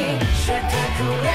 spectacular.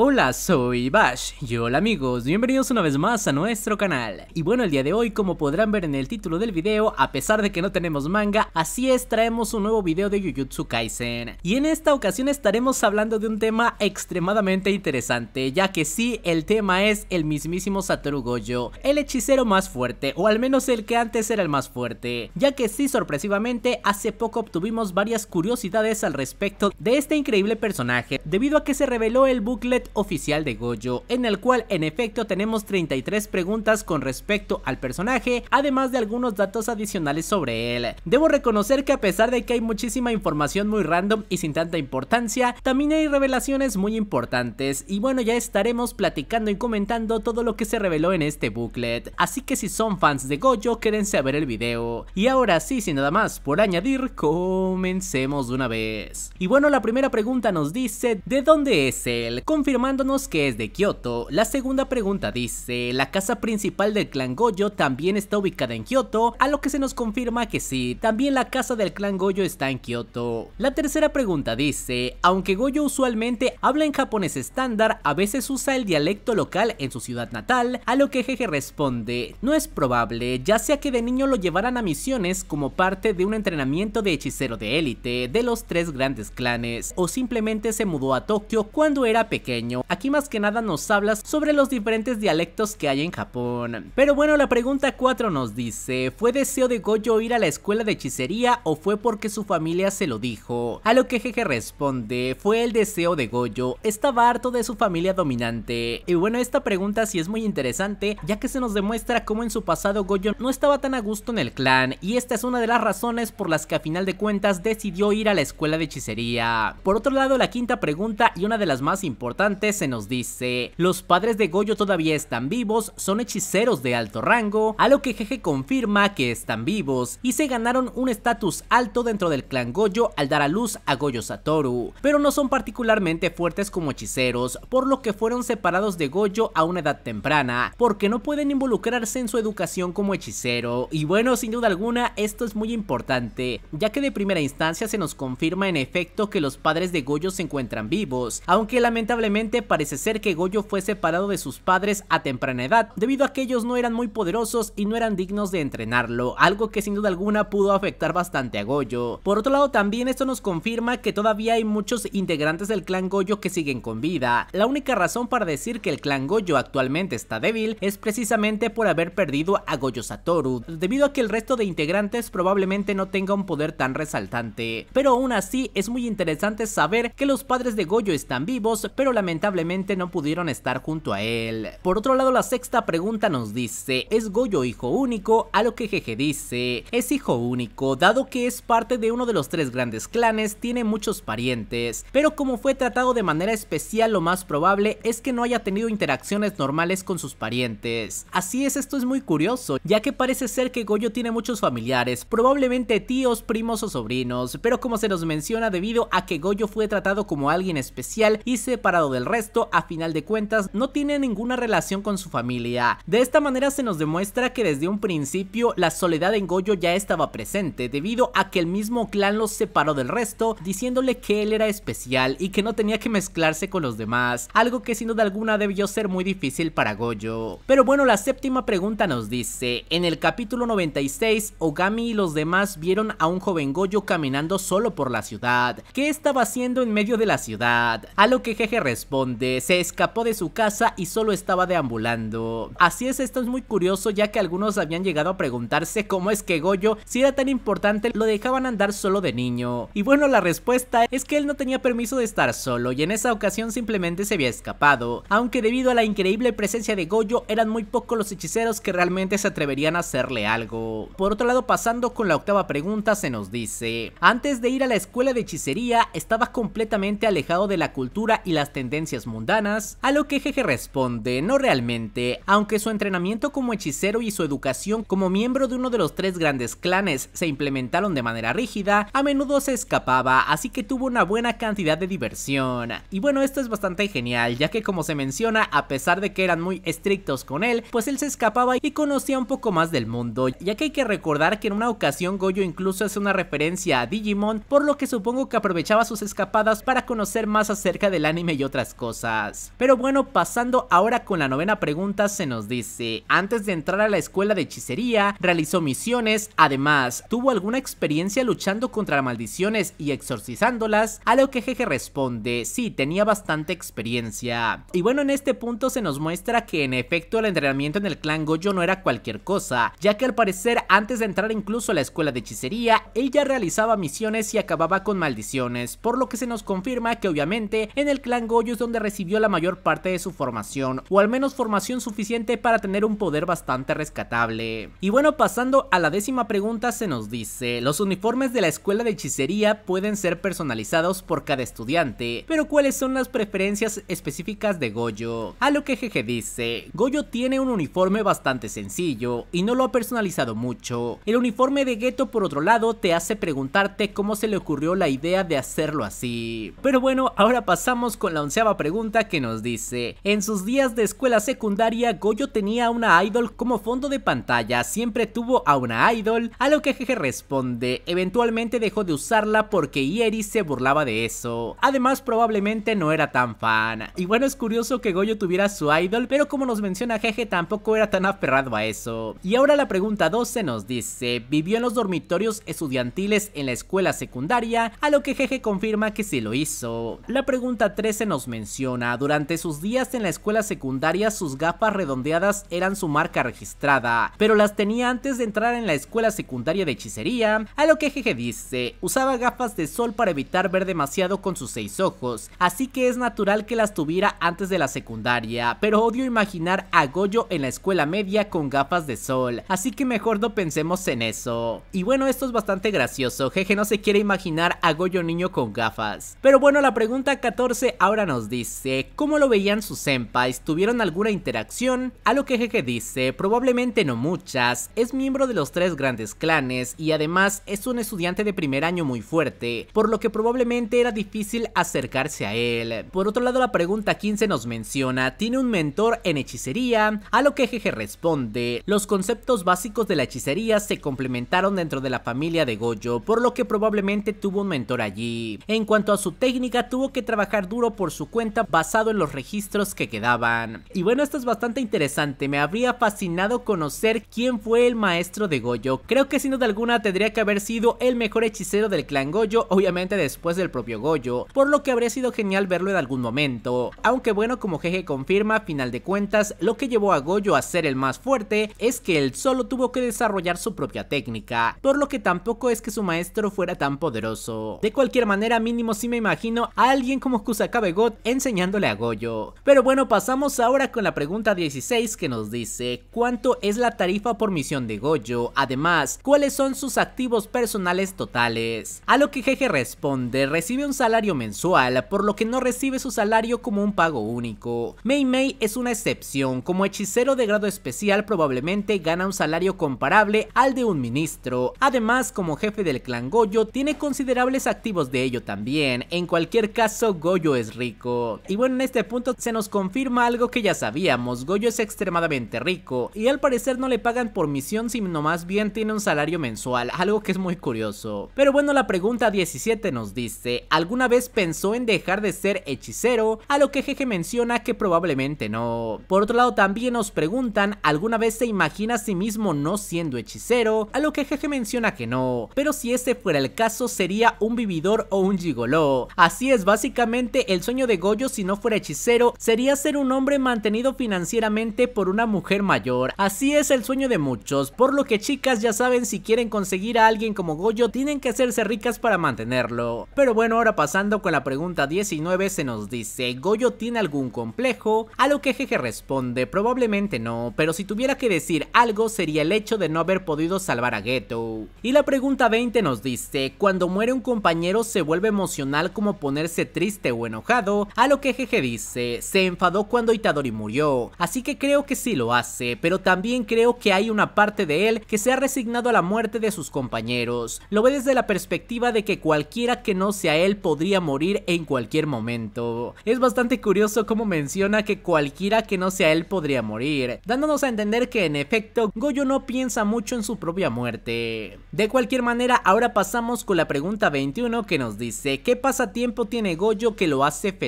Hola, soy Bash y hola amigos, bienvenidos una vez más a nuestro canal. Y bueno, el día de hoy, como podrán ver en el título del video, a pesar de que no tenemos manga, así es, traemos un nuevo video de Jujutsu Kaisen. Y en esta ocasión estaremos hablando de un tema extremadamente interesante, ya que sí, el tema es el mismísimo Satoru Gojo, el hechicero más fuerte, o al menos el que antes era el más fuerte, ya que sí, sorpresivamente, hace poco obtuvimos varias curiosidades al respecto de este increíble personaje, debido a que se reveló el booklet oficial de Gojo, en el cual en efecto tenemos 33 preguntas con respecto al personaje, además de algunos datos adicionales sobre él. Debo reconocer que a pesar de que hay muchísima información muy random y sin tanta importancia, también hay revelaciones muy importantes, y bueno ya estaremos platicando y comentando todo lo que se reveló en este booklet, así que si son fans de Gojo quédense a ver el video. Y ahora sí, sin nada más por añadir, comencemos de una vez. Y bueno, la primera pregunta nos dice, ¿de dónde es él? Confirma informándonos que es de Kioto. La segunda pregunta dice, la casa principal del clan Goyo también está ubicada en Kioto, a lo que se nos confirma que sí, también la casa del clan Goyo está en Kioto. La tercera pregunta dice, aunque Goyo usualmente habla en japonés estándar, a veces usa el dialecto local en su ciudad natal, a lo que Jeje responde, no es probable, ya sea que de niño lo llevaran a misiones como parte de un entrenamiento de hechicero de élite de los tres grandes clanes, o simplemente se mudó a Tokio cuando era pequeño Aquí más que nada nos hablas sobre los diferentes dialectos que hay en Japón. Pero bueno, la pregunta 4 nos dice, ¿fue deseo de Gojo ir a la escuela de hechicería o fue porque su familia se lo dijo? A lo que Jeje responde, fue el deseo de Gojo, estaba harto de su familia dominante. Y bueno, esta pregunta sí es muy interesante, ya que se nos demuestra cómo en su pasado Gojo no estaba tan a gusto en el clan, y esta es una de las razones por las que a final de cuentas decidió ir a la escuela de hechicería. Por otro lado, la quinta pregunta y una de las más importantes se nos dice, los padres de Goyo todavía están vivos, son hechiceros de alto rango, a lo que Jeje confirma que están vivos y se ganaron un estatus alto dentro del clan Goyo al dar a luz a Goyo Satoru, pero no son particularmente fuertes como hechiceros, por lo que fueron separados de Goyo a una edad temprana, porque no pueden involucrarse en su educación como hechicero, y bueno, sin duda alguna, esto es muy importante, ya que de primera instancia se nos confirma en efecto que los padres de Goyo se encuentran vivos, aunque lamentablemente parece ser que Goyo fue separado de sus padres a temprana edad, debido a que ellos no eran muy poderosos y no eran dignos de entrenarlo, algo que sin duda alguna pudo afectar bastante a Goyo. Por otro lado también esto nos confirma que todavía hay muchos integrantes del clan Goyo que siguen con vida. La única razón para decir que el clan Goyo actualmente está débil es precisamente por haber perdido a Goyo Satoru, debido a que el resto de integrantes probablemente no tenga un poder tan resaltante. Pero aún así es muy interesante saber que los padres de Goyo están vivos, pero lamentablemente lamentablemente no pudieron estar junto a él. Por otro lado, la sexta pregunta nos dice, ¿es Goyo hijo único? A lo que Jeje dice, es hijo único, dado que es parte de uno de los tres grandes clanes, tiene muchos parientes, pero como fue tratado de manera especial, lo más probable es que no haya tenido interacciones normales con sus parientes. Así es, esto es muy curioso, ya que parece ser que Goyo tiene muchos familiares, probablemente tíos, primos o sobrinos, pero como se nos menciona debido a que Goyo fue tratado como alguien especial y separado del resto, a final de cuentas, no tiene ninguna relación con su familia. De esta manera se nos demuestra que desde un principio la soledad en Goyo ya estaba presente, debido a que el mismo clan los separó del resto, diciéndole que él era especial y que no tenía que mezclarse con los demás, algo que sin duda alguna debió ser muy difícil para Goyo. Pero bueno, la séptima pregunta nos dice, en el capítulo 96, Ogami y los demás vieron a un joven Goyo caminando solo por la ciudad. ¿Qué estaba haciendo en medio de la ciudad? A lo que Jeje responde, donde se escapó de su casa y solo estaba deambulando. Así es, esto es muy curioso ya que algunos habían llegado a preguntarse cómo es que Goyo, si era tan importante, lo dejaban andar solo de niño. Y bueno, la respuesta es que él no tenía permiso de estar solo y en esa ocasión simplemente se había escapado, aunque debido a la increíble presencia de Goyo eran muy pocos los hechiceros que realmente se atreverían a hacerle algo. Por otro lado, pasando con la octava pregunta, se nos dice, antes de ir a la escuela de hechicería, estaba completamente alejado de la cultura y las tendencias mundanas, a lo que Jeje responde, no realmente, aunque su entrenamiento como hechicero y su educación como miembro de uno de los tres grandes clanes se implementaron de manera rígida, a menudo se escapaba, así que tuvo una buena cantidad de diversión. Y bueno, esto es bastante genial, ya que como se menciona, a pesar de que eran muy estrictos con él, pues él se escapaba y conocía un poco más del mundo, ya que hay que recordar que en una ocasión Goyo incluso hace una referencia a Digimon, por lo que supongo que aprovechaba sus escapadas para conocer más acerca del anime y otras cosas. Pero bueno, pasando ahora con la novena pregunta se nos dice, antes de entrar a la escuela de hechicería, realizó misiones, además, tuvo alguna experiencia luchando contra maldiciones y exorcizándolas, a lo que Jeje responde, sí, tenía bastante experiencia. Y bueno, en este punto se nos muestra que en efecto el entrenamiento en el clan Goyo no era cualquier cosa, ya que al parecer antes de entrar incluso a la escuela de hechicería, ella realizaba misiones y acababa con maldiciones, por lo que se nos confirma que obviamente en el clan Goyo donde recibió la mayor parte de su formación, o al menos formación suficiente para tener un poder bastante rescatable. Y bueno, pasando a la décima pregunta se nos dice, los uniformes de la escuela de hechicería pueden ser personalizados por cada estudiante, pero ¿cuáles son las preferencias específicas de Goyo? A lo que Jeje dice, Goyo tiene un uniforme bastante sencillo y no lo ha personalizado mucho. El uniforme de Geto por otro lado te hace preguntarte cómo se le ocurrió la idea de hacerlo así. Pero bueno, ahora pasamos con la onceava pregunta que nos dice, en sus días de escuela secundaria Goyo tenía una idol como fondo de pantalla, siempre tuvo a una idol, a lo que Jeje responde, eventualmente dejó de usarla porque Ieri se burlaba de eso, además probablemente no era tan fan. Y bueno, es curioso que Goyo tuviera su idol, pero como nos menciona Jeje tampoco era tan aferrado a eso. Y ahora la pregunta 12 nos dice, vivió en los dormitorios estudiantiles en la escuela secundaria, a lo que Jeje confirma que sí lo hizo. La pregunta 13 nos menciona, durante sus días en la escuela secundaria sus gafas redondeadas eran su marca registrada, pero las tenía antes de entrar en la escuela secundaria de hechicería, a lo que Jeje dice, usaba gafas de sol para evitar ver demasiado con sus seis ojos, así que es natural que las tuviera antes de la secundaria, pero odio imaginar a Goyo en la escuela media con gafas de sol, así que mejor no pensemos en eso. Y bueno, esto es bastante gracioso, Jeje no se quiere imaginar a Goyo niño con gafas. Pero bueno, la pregunta 14 ahora nos dice, ¿cómo lo veían sus senpais? ¿Tuvieron alguna interacción? A lo que Jeje dice, probablemente no muchas, es miembro de los tres grandes clanes y además es un estudiante de primer año muy fuerte, por lo que probablemente era difícil acercarse a él. Por otro lado, la pregunta 15 nos menciona, ¿tiene un mentor en hechicería? A lo que Jeje responde, los conceptos básicos de la hechicería se complementaron dentro de la familia de Goyo, por lo que probablemente tuvo un mentor allí. En cuanto a su técnica, tuvo que trabajar duro por su cuenta basado en los registros que quedaban. Y bueno, esto es bastante interesante, me habría fascinado conocer quién fue el maestro de Goyo. Creo que sin duda alguna tendría que haber sido el mejor hechicero del clan Goyo, obviamente después del propio Goyo, por lo que habría sido genial verlo en algún momento. Aunque bueno, como Jeje confirma, a final de cuentas, lo que llevó a Goyo a ser el más fuerte es que él solo tuvo que desarrollar su propia técnica, por lo que tampoco es que su maestro fuera tan poderoso. De cualquier manera, mínimo sí me imagino a alguien como Kusakabe God enseñándole a Goyo. Pero bueno, pasamos ahora con la pregunta 16 que nos dice, ¿cuánto es la tarifa por misión de Goyo? Además, ¿cuáles son sus activos personales totales? A lo que Jeje responde, recibe un salario mensual, por lo que no recibe su salario como un pago único. Mei Mei es una excepción, como hechicero de grado especial probablemente gana un salario comparable al de un ministro. Además, como jefe del clan Goyo, tiene considerables activos de ello también. En cualquier caso, Goyo es rico. Y bueno, en este punto se nos confirma algo que ya sabíamos, Goyo es extremadamente rico, y al parecer no le pagan por misión, sino más bien tiene un salario mensual, algo que es muy curioso. Pero bueno, la pregunta 17 nos dice, ¿alguna vez pensó en dejar de ser hechicero? A lo que Jeje menciona que probablemente no. Por otro lado, también nos preguntan, ¿alguna vez se imagina a sí mismo no siendo hechicero? A lo que Jeje menciona que no, pero si ese fuera el caso sería un vividor o un gigoló. Así es, básicamente el sueño de Goyo si no fuera hechicero sería ser un hombre mantenido financieramente por una mujer mayor. Así es el sueño de muchos, por lo que chicas ya saben si quieren conseguir a alguien como Goyo tienen que hacerse ricas para mantenerlo. Pero bueno, ahora pasando con la pregunta 19 se nos dice, ¿Goyo tiene algún complejo? A lo que Jeje responde, probablemente no, pero si tuviera que decir algo sería el hecho de no haber podido salvar a Geto. Y la pregunta 20 nos dice, cuando muere un compañero se vuelve emocional como ponerse triste o enojado, a lo que Jeje dice, se enfadó cuando Itadori murió, así que creo que sí lo hace, pero también creo que hay una parte de él que se ha resignado a la muerte de sus compañeros, lo ve desde la perspectiva de que cualquiera que no sea él podría morir en cualquier momento. Es bastante curioso cómo menciona que cualquiera que no sea él podría morir, dándonos a entender que en efecto Goyo no piensa mucho en su propia muerte. De cualquier manera, ahora pasamos con la pregunta 21 que nos dice ¿qué pasatiempo tiene Goyo que lo hace feliz?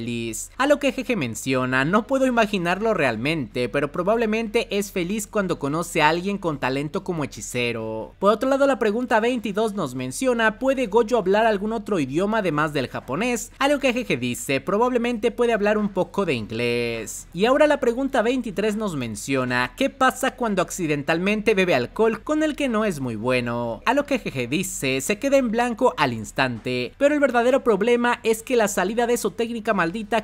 A lo que Jeje menciona, no puedo imaginarlo realmente, pero probablemente es feliz cuando conoce a alguien con talento como hechicero. Por otro lado, la pregunta 22 nos menciona ¿puede Goyo hablar algún otro idioma además del japonés? A lo que Jeje dice, probablemente puede hablar un poco de inglés. Y ahora la pregunta 23 nos menciona ¿qué pasa cuando accidentalmente bebe alcohol con el que no es muy bueno? A lo que Jeje dice, se queda en blanco al instante, pero el verdadero problema es que la salida de su técnica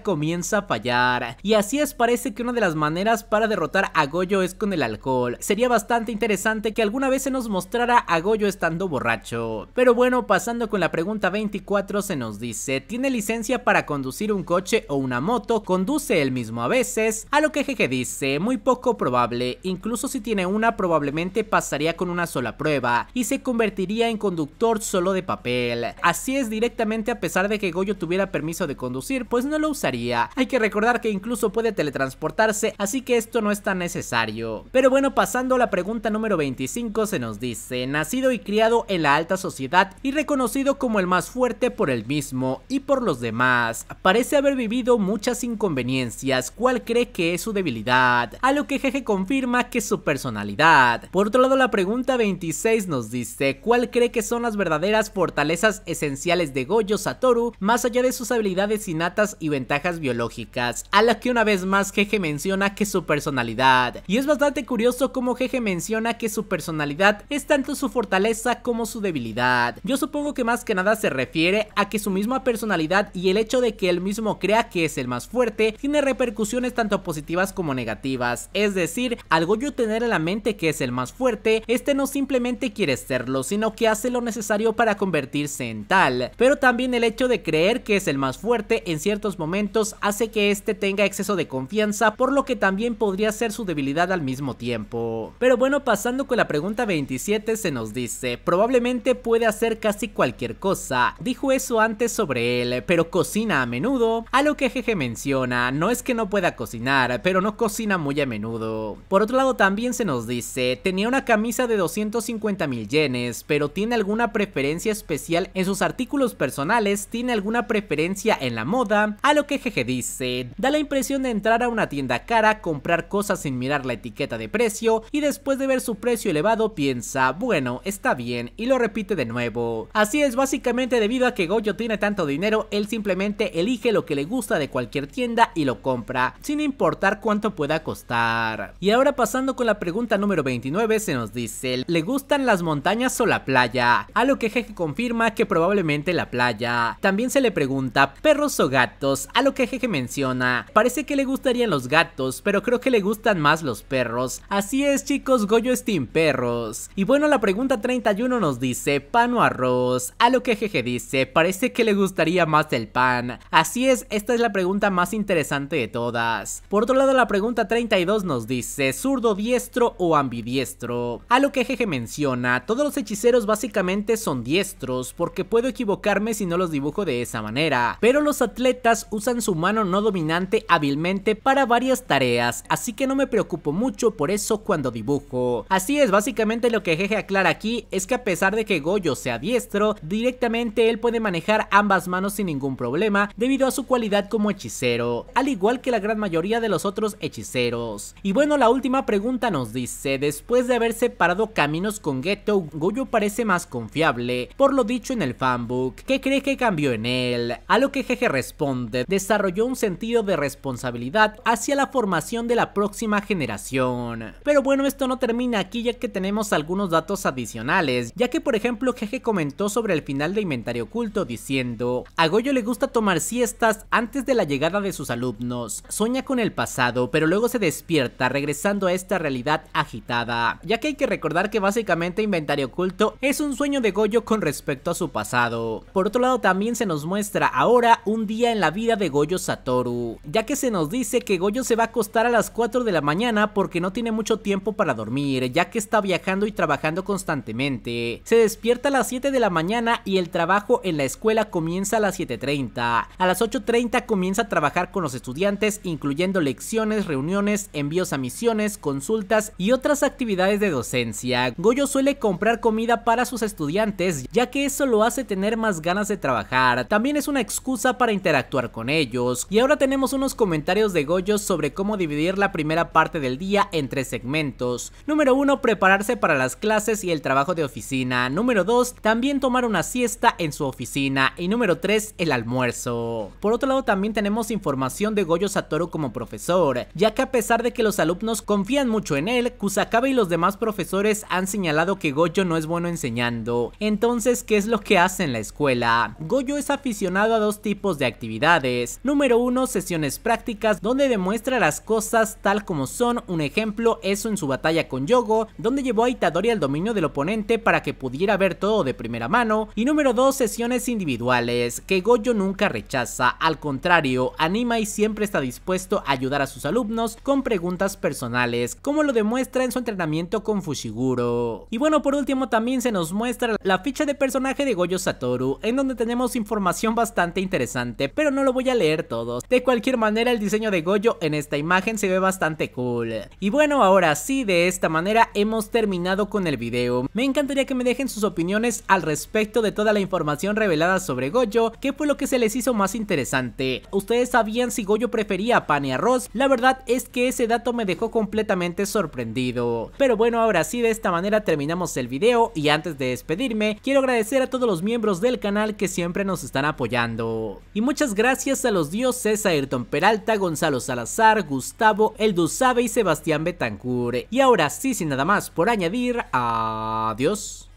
comienza a fallar. Y así es, parece que una de las maneras para derrotar a Goyo es con el alcohol. Sería bastante interesante que alguna vez se nos mostrara a Goyo estando borracho. Pero bueno, pasando con la pregunta 24 se nos dice, ¿tiene licencia para conducir un coche o una moto? ¿Conduce él mismo a veces? A lo que Jeje dice, muy poco probable, incluso si tiene una probablemente pasaría con una sola prueba y se convertiría en conductor solo de papel. Así es directamente a pesar de que Goyo tuviera permiso de conducir, pues no lo usaría. Hay que recordar que incluso puede teletransportarse, así que esto no es tan necesario. Pero bueno, pasando a la pregunta número 25 se nos dice, nacido y criado en la alta sociedad y reconocido como el más fuerte por él mismo y por los demás, parece haber vivido muchas inconveniencias, ¿cuál cree que es su debilidad? A lo que Jeje confirma que es su personalidad. Por otro lado la pregunta 26 nos dice, ¿cuál cree que son las verdaderas fortalezas esenciales de Goyo Satoru más allá de sus habilidades innatas y ventajas biológicas? A la que una vez más Jeje menciona que su personalidad. Y es bastante curioso cómo Jeje menciona que su personalidad es tanto su fortaleza como su debilidad. Yo supongo que más que nada se refiere a que su misma personalidad y el hecho de que él mismo crea que es el más fuerte tiene repercusiones tanto positivas como negativas. Es decir, al Goyo tener en la mente que es el más fuerte, este no simplemente quiere serlo, sino que hace lo necesario para convertirse en tal. Pero también el hecho de creer que es el más fuerte en ciertos momentos hace que este tenga exceso de confianza, por lo que también podría ser su debilidad al mismo tiempo. Pero bueno, pasando con la pregunta 27 se nos dice, probablemente puede hacer casi cualquier cosa. Dijo eso antes sobre él, pero cocina a menudo. A lo que Jeje menciona, no es que no pueda cocinar, pero no cocina muy a menudo. Por otro lado también se nos dice, tenía una camisa de 250 mil yenes, pero tiene alguna preferencia especial en sus artículos personales, tiene alguna preferencia en la moda. A lo que Jeje dice, da la impresión de entrar a una tienda cara, comprar cosas sin mirar la etiqueta de precio y después de ver su precio elevado piensa, bueno, está bien y lo repite de nuevo. Así es básicamente debido a que Goyo tiene tanto dinero, él simplemente elige lo que le gusta de cualquier tienda y lo compra, sin importar cuánto pueda costar. Y ahora pasando con la pregunta número 29 se nos dice, ¿le gustan las montañas o la playa? A lo que Jeje confirma que probablemente la playa. También se le pregunta, ¿perros o gatos? A lo que Jeje menciona, parece que le gustarían los gatos, pero creo que le gustan más los perros. Así es chicos, Goyo es perros. Y bueno, la pregunta 31 nos dice, ¿pan o arroz? A lo que Jeje dice, parece que le gustaría más el pan. Así es, esta es la pregunta más interesante de todas. Por otro lado, la pregunta 32 nos dice, ¿zurdo diestro o ambidiestro? A lo que Jeje menciona, todos los hechiceros básicamente son diestros, porque puedo equivocarme si no los dibujo de esa manera. Pero los atletas usan su mano no dominante hábilmente para varias tareas, así que no me preocupo mucho por eso cuando dibujo. Así es, básicamente lo que Jeje aclara aquí es que a pesar de que Goyo sea diestro, directamente él puede manejar ambas manos sin ningún problema debido a su cualidad como hechicero, al igual que la gran mayoría de los otros hechiceros. Y bueno, la última pregunta nos dice, después de haber separado caminos con Geto, Goyo parece más confiable, por lo dicho en el fanbook, ¿qué cree que cambió en él? A lo que Jeje responde, desarrolló un sentido de responsabilidad hacia la formación de la próxima generación. Pero bueno, esto no termina aquí ya que tenemos algunos datos adicionales, ya que por ejemplo Jeje comentó sobre el final de Inventario Oculto diciendo, a Goyo le gusta tomar siestas antes de la llegada de sus alumnos, sueña con el pasado, pero luego se despierta regresando a esta realidad agitada, ya que hay que recordar que básicamente Inventario Oculto es un sueño de Goyo con respecto a su pasado. Por otro lado también se nos muestra ahora un día en la vida de Goyo Satoru, ya que se nos dice que Goyo se va a acostar a las 4 de la mañana porque no tiene mucho tiempo para dormir, ya que está viajando y trabajando constantemente. Se despierta a las 7 de la mañana y el trabajo en la escuela comienza a las 7.30. A las 8.30 comienza a trabajar con los estudiantes, incluyendo lecciones, reuniones, envíos a misiones, consultas y otras actividades de docencia. Goyo suele comprar comida para sus estudiantes, ya que eso lo hace tener más ganas de trabajar. También es una excusa para interactuar con ellos. Y ahora tenemos unos comentarios de Goyo sobre cómo dividir la primera parte del día en tres segmentos. Número 1, prepararse para las clases y el trabajo de oficina. Número 2, también tomar una siesta en su oficina. Y número 3, el almuerzo. Por otro lado, también tenemos información de Goyo Satoru como profesor, ya que a pesar de que los alumnos confían mucho en él, Kusakabe y los demás profesores han señalado que Goyo no es bueno enseñando. Entonces, ¿qué es lo que hace en la escuela? Goyo es aficionado a dos tipos de actividades. Número 1, sesiones prácticas, donde demuestra las cosas tal como son. Un ejemplo, eso en su batalla con Yogo, donde llevó a Itadori al dominio del oponente para que pudiera ver todo de primera mano. Y número 2, sesiones individuales, que Goyo nunca rechaza, al contrario, anima y siempre está dispuesto a ayudar a sus alumnos con preguntas personales, como lo demuestra en su entrenamiento con Fushiguro. Y bueno, por último también se nos muestra la ficha de personaje de Goyo Satoru, en donde tenemos información bastante interesante, pero no lo voy a leer todos. De cualquier manera, el diseño de Goyo en esta imagen se ve bastante cool. Y bueno, ahora sí, de esta manera hemos terminado con el video. Me encantaría que me dejen sus opiniones al respecto de toda la información revelada sobre Goyo, qué fue lo que se les hizo más interesante. ¿Ustedes sabían si Goyo prefería pan y arroz? La verdad es que ese dato me dejó completamente sorprendido. Pero bueno, ahora sí, de esta manera terminamos el video y antes de despedirme, quiero agradecer a todos los miembros del canal que siempre nos están apoyando. Y muchas gracias a los dioses Ayrton Peralta, Gonzalo Salazar, Gustavo, Eldusabe y Sebastián Betancourt. Y ahora sí, sin nada más por añadir, adiós.